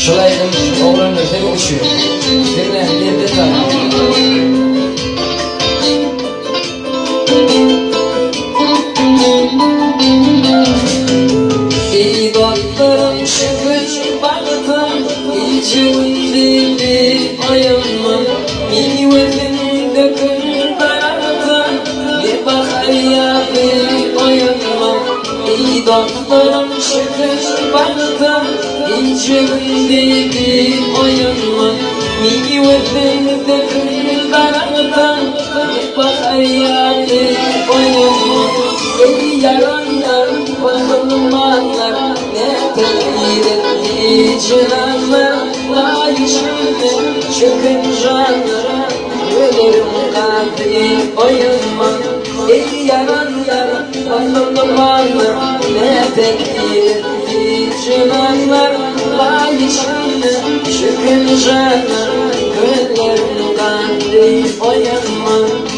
Şulay qilib o'g'limni deb o'shu. Birni endi tan. İyi dostlarım şükür baktım İçimde bir ayılmam Meyvesin dökün daraltım Bir bakar ya bir ayılmam İyi dostlarım şükür baktım İçimde bir ayılmam Meyvesin dökün daraltım Bir bakar ya bir ayılmam Ey yaranlar bakılmazlar Ne tekir etmeyiciler La yüzünde çıkıncanlara Ölürüm kalbi oyunma Ey yaranlar bakılmazlar Ne tekir etmeyiciler La yüzünde çıkıncanlara Ölürüm kalbi oyunma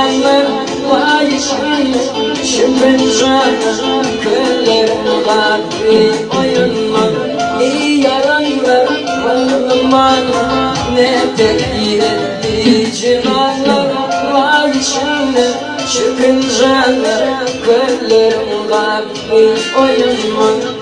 anlar vay şanlar Şüphen canlar Küllerin kalbi oyunma Ey yaranlar anlamalar ne tekir İşin anlar vay şanlar Şüphen oyunma